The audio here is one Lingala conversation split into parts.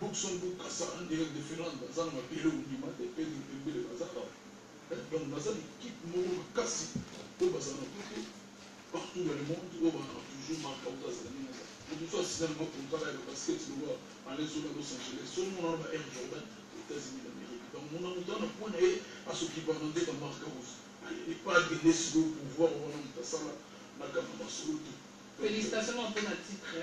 bokso ebokasa en direct de finlande baza na mabele ondima te pe ebele baza awa donc baza l'équipe moko makasi oyo bazala na kote partout dans le monde oyo baa toujours marka oto azala nini aza moto so asisa nango contrat ya basket lokola alesona los angeles so monana ba air jordan états-unis d'amérique donc mona moto ana mpo na ye asokipaka nde na marka ozo epa agende silo pouvoir wana moto asala na kamba masolo te félicitationnement mpo na titre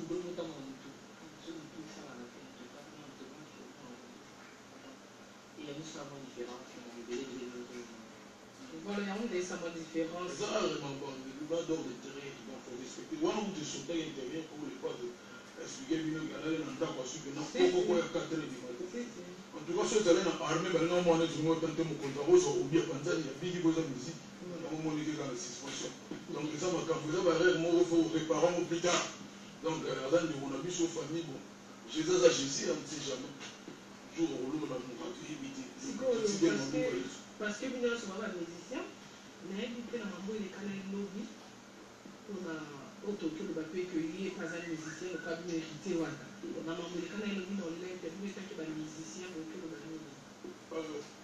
fait ça ma différence eza liba dor de terrain donc respecte wana mutu esotaki intervien pour le pas de expliqué bino galale na ndako asuki na kokoko ya 4 du matin en tout cas so ezali na armé balinga mwana etungo tante mokonzi akoza obia panzani ya biki koza musike omoni kaka na suspension donc eza makambo eza barere moko fo réparango plus tard donc euh, aza ndeko na biso famille bon jésus aza jésus ya mti jamais jour olobela mokatu yebi te parce que bino nyonso baba bamusicien nayebi mpe na mambo eleka na elobi mpona oyo toki oloba mpe ekoye mpe aza musicien okabi merite wana na mambo eleka na elobi na olete mpo etaki bamusicien boki oloba nini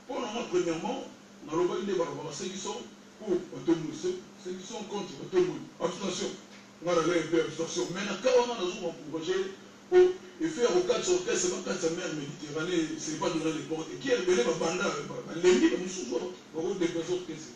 mpona nga premièrement nalobaki nde bato babasengiso po batomoli sengiso contre batomoli abstention nga nalai mpe abstention mais na ka wana nazoma encourage po efaire okati orchestre bakati ya mer méditerranée c'est pas donner les porte qui ebele babanda balembi bamosusu bakotdepase orchestre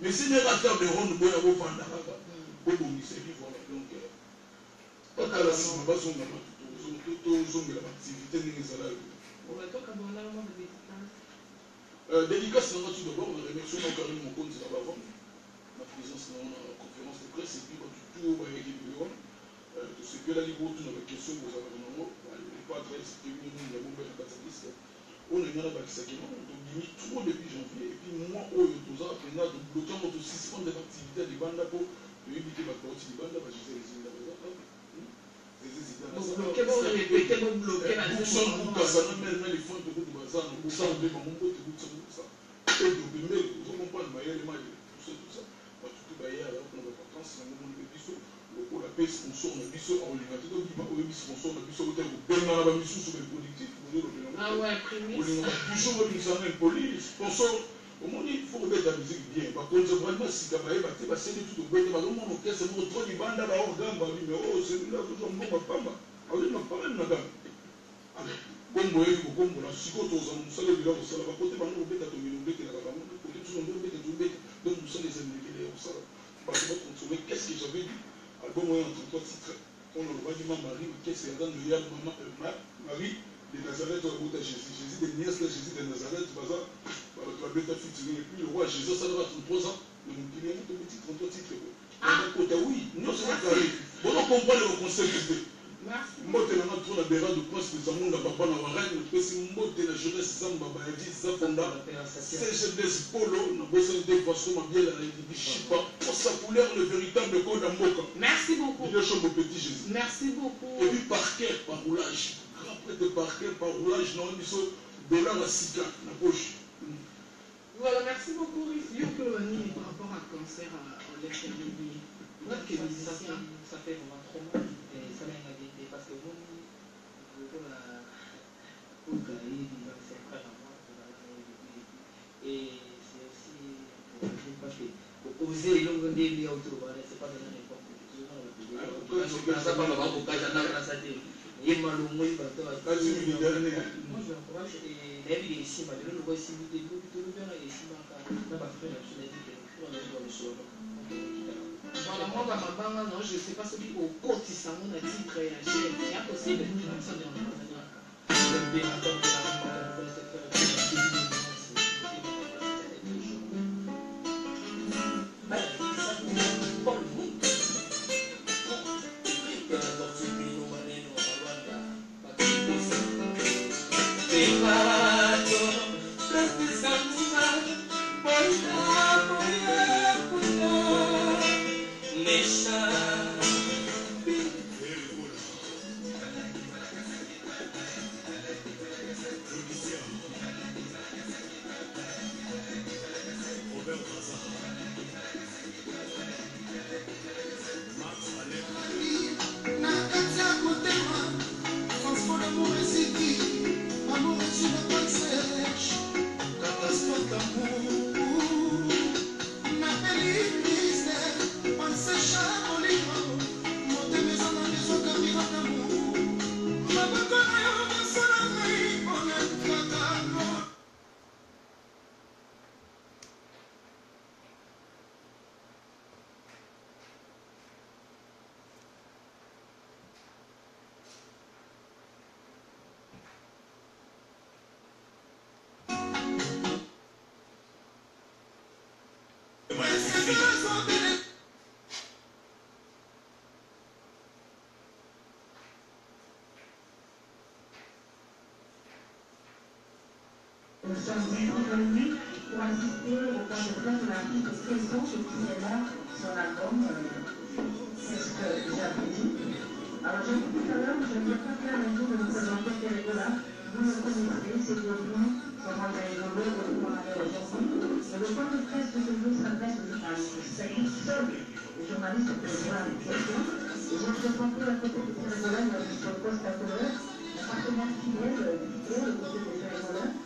mesi ne ka table ronde boya bofanda kaka bobongiseli voila donc batala nsima bazonga tozongela baaktivité ndenge ezala dédicace nanga tu d'abord na remercie na karim mokonzi na bavanda na présence nango na conférence de presse epui batutu oyo bayaki bilwa tosepelali botu na baquestion bozalaka nango pas adresse tebino nini ya bombe na kataliste oyo ngai nabakisaki tobimi trop depuis janvier epuis mois oyo toza mpenza tobloke yango tosuspendre activité ya libanda mpo toyebi te bakauti libanda bajuse resinda bazaaukasana mare na lifon tokutu bazana osanbe bango mpo tekutusa edobemele ozokompane mayele mayele tusa tusa batutu bayeya baokona bavacance nango moni bebiso lokola pe sponsor na biso akolinga te tobiba oyebi sponsor na biso otali kobenga na bamisusu baproductif ozolobelaolinga toujours babimisanga impoli sponsor omoni fo kobeta musique bien bakonzi vraiment sika bayeba te baseli tu tobete bazomona okese moko tro libanda baorgan babime o selula tozwa mbongo pamba aolinga pareme na kanga alors kombo oyebi kokombola sikoyo toza mosala bila kosala bakote Marie, que maman euh, Marie de Nazareth au de Jésus. Jésus de Nièce, Jésus de Nazareth, baza, futur. Et puis le roi Jésus, ça va être trois ans. Le il y a un petit contre Oui, nous Bon, on le de mbote na nga tona bera du prince lizamunda papa na warene mpesi mbote na jeunesse zamba bayadi zafunda cgds polo na bosani de poisson la na ekibi Pour sa couleur le véritable code ya merci beaucoup ilechombo petit jésus merci beaucoup et puis parquet par roulage de parquet par roulage non oyo biso la ya sika na poche Voilà, merci beaucoup. Il y a par rapport à cancer euh, à l'extérieur. Ça fait vraiment trop mal. Et ça m'a oze elongo nde elia otrobana sepaaaaaaaaaa te ye malongo ye bato nayebi esima lelo loko esimi te tolobiyana esimaka na bafrere na biso nayebi wana moko dit je sais pas Il de de la Nous sommes venus pour assister au point de la qui est là, sur l'album. C'est ce que déjà Alors, j'ai dit tout à l'heure, je ne pas faire un jour de vous présenter Là, Vous le connaissez, c'est le nom, de nous aujourd'hui. Mais le point de presse de ce jour s'adresse à C'est une journaliste la question. Et je tout à côté de Pierre golin poste à couleur, un partenaire fidèle du côté e, de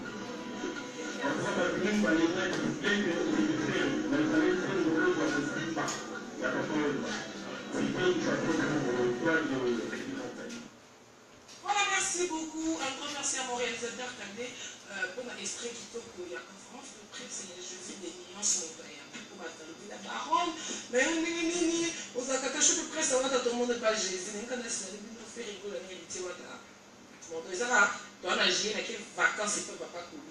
Voilà, merci beaucoup. Un grand merci à mon réalisateur Tandé euh, pour l'esprit qui tourne la conférence des millions Pour la Mais on est Aux de tout le monde pas Jésus. la réalité. vacances et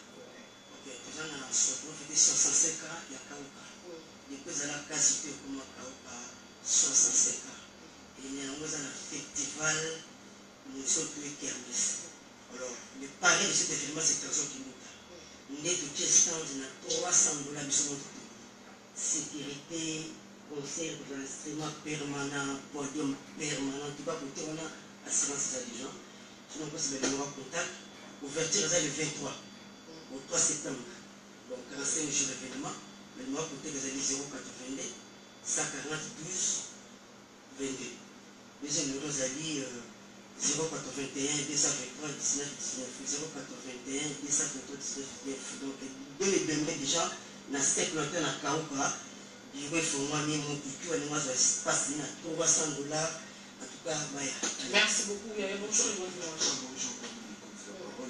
eza a baprofi de 65 ans ya kauka depo ezala kasi de ekoma cas. 65 ans Et yango eza na festival moso to ekermes alors le pari de cet événement c'est traction kimuta nde totie on a 300 dola biso moto sécurité concert instrument permanent podium permanent tuba kote wana assurance eza gens. sinon mpasi balingaka contact ouverture eza le 23 au 3 septembre. Donc 45 jours d'événement, le côté des 0422 082, 142, 22. Deuxième numéro, avez 081 223 19 19, 081 223 19 19. Donc 2200 déjà, 300 dollars. En tout cas, Merci beaucoup,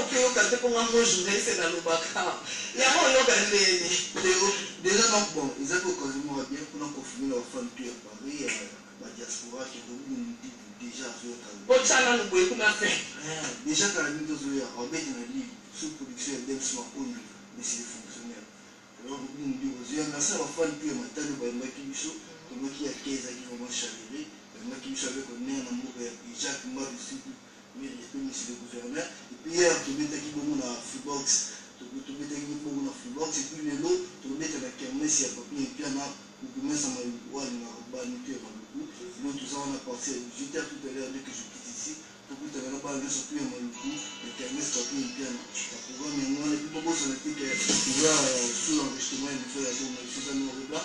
okoyoka te konga mojournese nalobaka yango oyoka ndeni leo déjà donc bon ezaki occasion moko bien mpona konfirme na bafane euh, mpe ya paris ya badiaspora tokobundi déjà azoyoka botyana loboye kuna fe déjà kala bino tozoya obete na live sous production ya demsma oyo monsieur le fonctionnaire alors obundi ozoyanga sa bafane mpe ya matano bayembaki biso tomaki ya ke ezaki vraiment chalere bayembaki biso avec oner na mboka ya jacques mar surtout misi de gouverneur epuis hier tobetaki bongo na freebox tobetaki bongo na freebox epuis lelo tobeta na kermesi ya papier epui na kokomesama wali na banito ya maluku lo toza wana parti ya 18 heure tout à l'heure dès que je tokutana na bana nyonso mpe ya maluku eternestre mpe mpiana ya programme yango wana mpe bobosana mpeka eza sur enregistrement ya biso ya boma eza noireba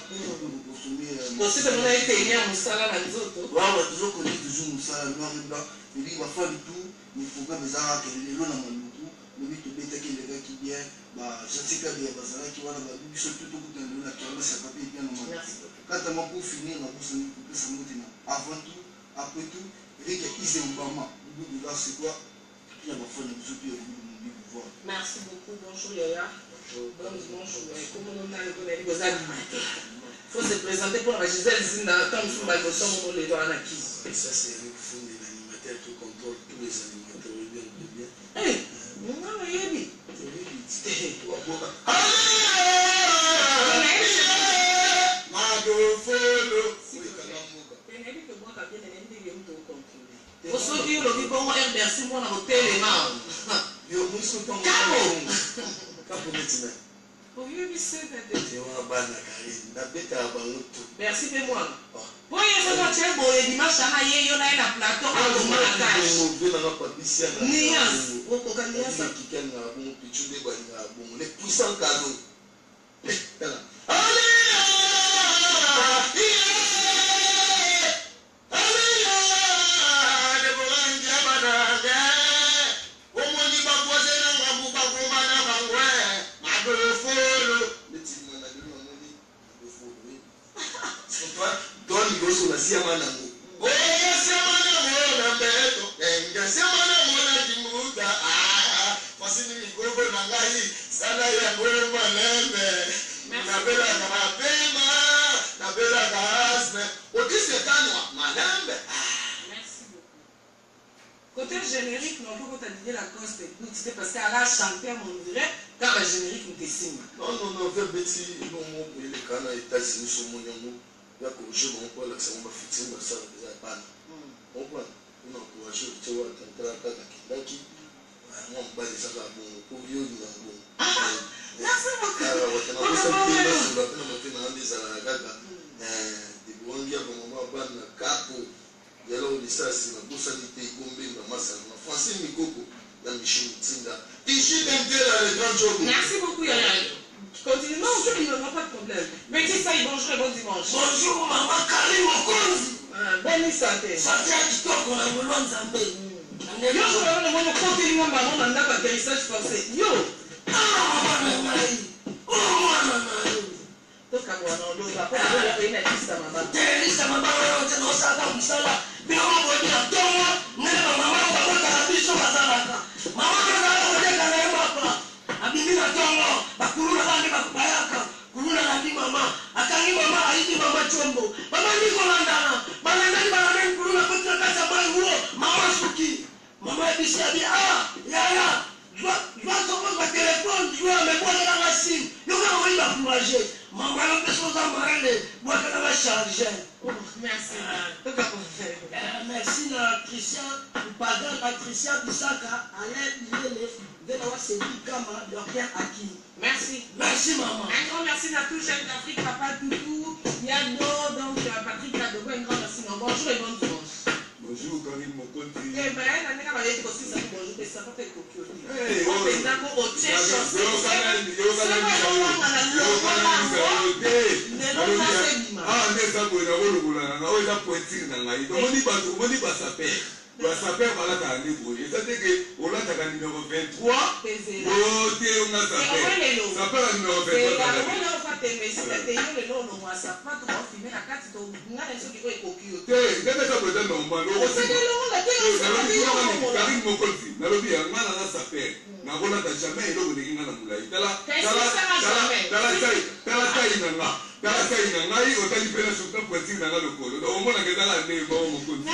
tozokone toujours mosala noireba eli bafandi tu ni programme eza kaka lelo na maluku lobi tobetaki elekaki bien bajantikade ya bazalaki wana babibiso mpe tokutana lelo na kermese ya papier bien na maluku kata moko finir na bosani kopesa motema avant tout après tout rike ize mbama Nous là, c'est quoi Il y a ma femme, nous autres, nous voir. Merci beaucoup. Bonjour, Yaya. Bonjour. Bonjour. Comment on a le bonheur Vous avez faut se présenter pour la Gisèle Zinda, tant que ma leçon, on les doit à la qui Ça, c'est le fond de l'animateur qui contrôle tous les animateurs. Bien, bien. Eh, mon nom est Yemi. C'était toi, merci mpona kotelema merci mpe mwana oyo ezaka tie boye dimashe ana ye yo naye na plateau akomanakaeokoka santé mondire kaka générique mokesimba nononove beti bongo eleka na états-unis omoni yango ya koje bango mpo alakisa ngo bafitiri basala eza ya bana omona mpona encourage otie oyo atantala kaka kendaki mwa mobali eza kaka bongo po yolinga bongo watanakosaasula mpona motena wana ezalaka kaka deborangi ya bamama bana kapo yala olisasi nabosani te ekombenga masala na francine mikoko la machine Tinda. Ici, d'aider la réponse Merci beaucoup, Yannick. Continue. Non, je ne vois pas de problème. Mais dis ça, bonjour et bon dimanche. Bonjour, maman Karim Okonzi. Béni santé. Santé à Kitoko, la Moulouan Zambé. Yo, je vais vous demander continue mon maman dans la atterrissage forcé. Yo. Ah, maman Maï. Oh, maman Maï. tokaboanaolobaaoyakoyinatisamabatelisamabaoyotenosaka mosala biloko boyebi na ntongo ndenge bamama bango biso baza baka mawaka nanga koteka na ye mapa abimi na tongo bakulu na bange bayaka kulu na kandi mama akangi mama ayiki mama combo mama ndi kolandana balandani balandani kulu na kotina kati ya mai wo mama suki mama yebisi yabi a yaya lwa songo batelefone yo amebwakekanga simu yokaa oyi bakourage Mon choses moi chargé. Merci. Merci Christian, pardon Christian de comme Merci. Merci maman. Un grand merci à tous jeunes d'Afrique, papa Toutou, donc euh, Patrick un grand merci. Bonjour et ekomi mokonziawa nde eza boye na olongola na oyo eza pointire na ngai omoni eh. bato omoni basaper basaper balataka nde boye eza ndenge olataka numero 23 ote nga saper saper ya numero 23 te ndenge eza president normalaokarin mokonzi nalobi ya nga na na saper nakolata jamais eloko ndeki nga na molai tala tai na nga tala tai na ngai otali mpe na choka poitire na nga lokolo omonaka ezala nde bao mokonzi